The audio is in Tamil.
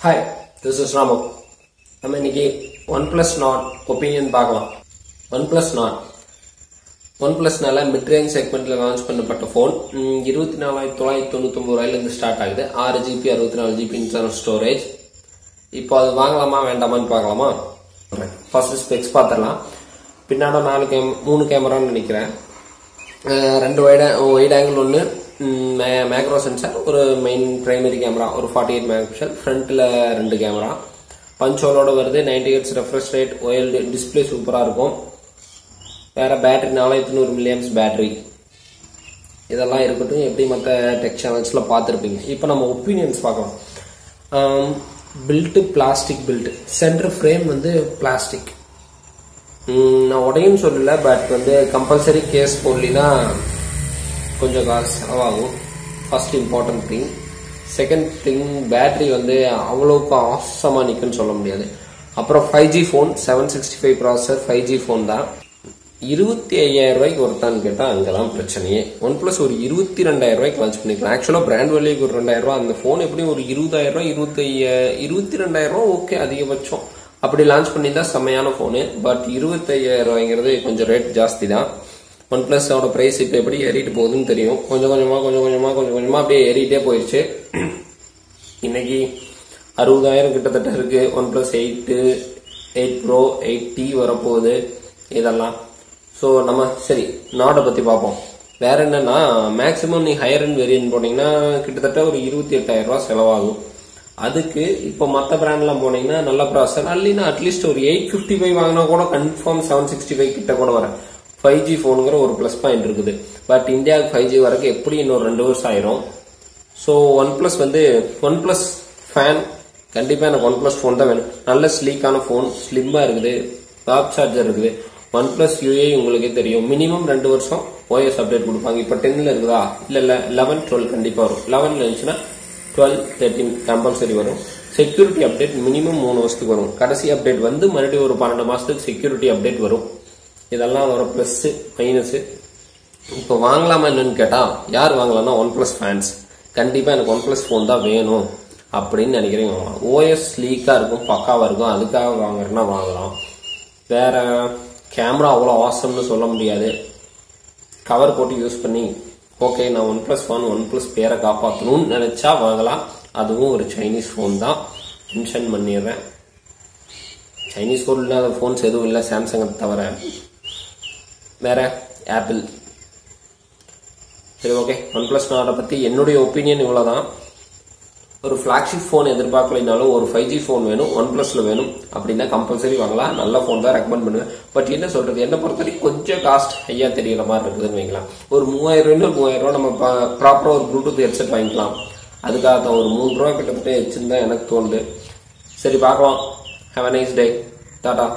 ஹாய் திஸ் இஸ் ராமு நம்ம இன்னைக்கு ஒன் பிளஸ் நாட் ஒப்பீனியன் பார்க்கலாம் ஒன் பிளஸ் நாட் ஒன் பிளஸ்னால மிட் செக்மெண்ட்டில் செக்மெண்ட்ல லான்ச் பண்ணப்பட்ட ஃபோன் இருபத்தி நாலாயிரத்தி தொள்ளாயிரத்தி தொண்ணூத்தொம்பது ரூபாயிலேருந்து ஸ்டார்ட் ஆகுது. ஆறு ஜிபி அறுபத்தி நாலு ஜிபி இன்டர்னல் ஸ்டோரேஜ் இப்போ அது வாங்கலாமா வேண்டாமான்னு பார்க்கலாமா? ஃபர்ஸ்ட் ஸ்பெக்ஸ் பார்த்துடலாம். பின்னாடி நாலு கேம் மூணு கேமரான்னு நினைக்கிறேன். ரெண்டு வைட வைட் ஆங்கிள் ஒன்று மேக்ரோ சென்சார் ஒரு மெயின் பிரைமரி கேமரா ஒரு ஃபார்ட்டி எயிட் மெகா பிக்சல் ஃப்ரண்ட்டில் ரெண்டு கேமரா பஞ்சோலோட வருது ninety eights refresh rate OLED display சூப்பராக இருக்கும். வேற பேட்டரி நாலாயிரத்தி நூறு மில்லியம்ஸ் பேட்டரி இதெல்லாம் இருக்கட்டும் எப்படி மற்ற டெக் சேனல்ஸில் பார்த்துருப்பீங்க. இப்போ நம்ம ஒப்பீனியன்ஸ் பார்க்கலாம். Build plastic build centre frame வந்து பிளாஸ்டிக் நான் உடையும் சொல்லல பட் வந்து கம்பல்சரி கேஸ் போடலினா கொஞ்சம் காசு செலவாகும். First important thing second thing battery வந்து அவ்வளோக்கு ஆசமாக நிற்குன்னு சொல்ல முடியாது. அப்புறம் five G phone seven sixty five processor five G phone தான். இருபத்தி ஐயாயிரம் ரூபாய்க்கு ஒருத்தான்னு கேட்டால் அங்கெல்லாம் பிரச்சனையே. ஒன் பிளஸ் ஒரு இருபத்தி ரெண்டாயிரம் ரூபாய்க்கு லான்ச் பண்ணிக்கலாம். ஆக்சுவலாக பிராண்ட் வேல்யூக்கு ஒரு ரெண்டாயிரம் ரூபா அந்த ஃபோன் எப்படியும் ஒரு இருபதாயிரம் ரூபா இருபத்தி இருபத்தி ரெண்டாயிரம் ரூபா ஓகே அதிகபட்சம். அப்படி லான்ச் பண்ணியிருந்தா செம்மையான ஃபோனு பட் இருபத்தையாயிரம் ரூபாய்ங்கிறது கொஞ்சம் ரேட் ஜாஸ்தி தான் ஒன் பிளஸோட ப்ரைஸ் இப்போ எப்படி ஏறிட்டு போகுதுன்னு தெரியும். கொஞ்சம் கொஞ்சமாக கொஞ்சம் கொஞ்சமாக கொஞ்சம் கொஞ்சமாக அப்படியே ஏறிட்டே போயிடுச்சு இன்னைக்கு அறுபதாயிரம் கிட்டத்தட்ட இருக்குது OnePlus eight eight Pro eight T வரப்போகுது. இதெல்லாம் ஸோ நம்ம சரி நாட்டை பற்றி பார்ப்போம் வேற என்னன்னா மேக்ஸிமம் நீ ஹையர் அண்ட் வேரியன்ட் போனீங்கன்னா கிட்டத்தட்ட ஒரு இருபத்தி எட்டாயிரம் ரூபா செலவாகும். அதுக்கு இப்போ மற்ற பிராண்ட்லாம் போனீங்கன்னா நல்ல ப்ராசர் அல்லினா அட்லீஸ்ட் ஒரு எயிட் ஃபிஃப்டி ஃபைவ் வாங்கினா கூட கன்ஃபார்ம் செவன் சிக்ஸ்டி ஃபைவ் கிட்ட கூட வரேன் ஃபைவ் ஜி ஃபோனுங்கிற ஒரு ப்ளஸ் பாயிண்ட் இருக்குது. பட் இந்தியாவுக்கு ஃபைவ் ஜி வரக்கு எப்படி இன்னொரு ரெண்டு வருஷம் ஆயிரும்? ஸோ ஒன் ப்ளஸ் வந்து ஒன் ப்ளஸ் ஃபேன் கண்டிப்பாக எனக்கு ஒன் ப்ளஸ் ஃபோன் தான் வேணும். நல்ல ஸ்லீக்கான ஃபோன் ஸ்லிம்மாக இருக்குது. டாப் சார்ஜர் இருக்குது. ஒன் ப்ளஸ் யூஏ உங்களுக்கே தெரியும். மினிமம் ரெண்டு வருஷம் ஓஎஸ் அப்டேட் கொடுப்பாங்க. இப்போ டென்ல இருக்குதா? இல்லை இல்ல. லெவன் டுவெல் கண்டிப்பாக வரும். லெவனில் இருந்துச்சுன்னா டுவெல் தேர்ட்டின் கம்பல்சரி வரும். செக்யூரிட்டி அப்டேட் மினிமம் மூணு வருஷத்துக்கு வரும். கடைசி அப்டேட் வந்து மறுபடியும் ஒரு பன்னெண்டு மாதத்துக்கு செக்யூரிட்டி அப்டேட் வரும். இதெல்லாம் வரும் ப்ளஸ்ஸு மைனஸ் இப்போ வாங்கலாமா என்னன்னு கேட்டால் யார் வாங்கலாம்னா ஒன் ப்ளஸ் ஃபேன்ஸ் கண்டிப்பாக எனக்கு ஒன் ப்ளஸ் ஃபோன் தான் வேணும் அப்படின்னு நினைக்கிறீங்க. வாங்கலாம் ஓஎஸ் லீக்காக இருக்கும் பக்காவாக இருக்கும். அதுக்காக வாங்குறேன்னா வாங்கலாம். வேற கேமரா அவ்வளோ ஆசம்னு சொல்ல முடியாது. கவர் போட்டு யூஸ் பண்ணி ஓகே நான் OnePlus one OnePlus பேரை காப்பாற்றணும்னு நினச்சா வாங்கலாம். அதுவும் ஒரு சைனீஸ் ஃபோன் தான். மென்ஷன் பண்ணிடுறேன். சைனீஸ் ஃபோன் இல்லாத ஃபோன்ஸ் எதுவும் இல்லை சாம்சங்கை தவிர. வேற ஆப்பிள் சரி ஓகே ஒன் பிளஸ் நாட்டை பற்றி என்னுடைய ஒப்பீனியன் இவ்வளோதான் ஒரு ஃப்ளாக்ஷிப் ஃபோன் எதிர்பார்க்கலைனாலும் ஒரு ஃபைவ் ஜி ஃபோன் வேணும் ஒன் ப்ளஸ்ல வேணும் அப்படின்னா கம்பல்சரி வாங்கலாம். நல்ல ஃபோன் தான் ரெக்கமெண்ட் பண்ணுவேன். பட் என்ன சொல்றது? என்ன பொறுத்தவரைக்கும் கொஞ்சம் காஸ்ட் ஹையா தெரியற மாதிரி இருக்குதுன்னு வைக்கலாம் ஒரு மூவாயிரம் ரூபாய் மூவாயிரம் ரூபாய் நம்ம ப்ராப்பராக ஒரு ப்ளூடூத் ஹெட்செட் வாங்கிக்கலாம். அதுக்காக தான் ஒரு மூணு ரூபா கிட்டத்தட்ட வச்சிருந்தா எனக்கு தோணுது. சரி பார்க்கலாம். Have a nice day Tata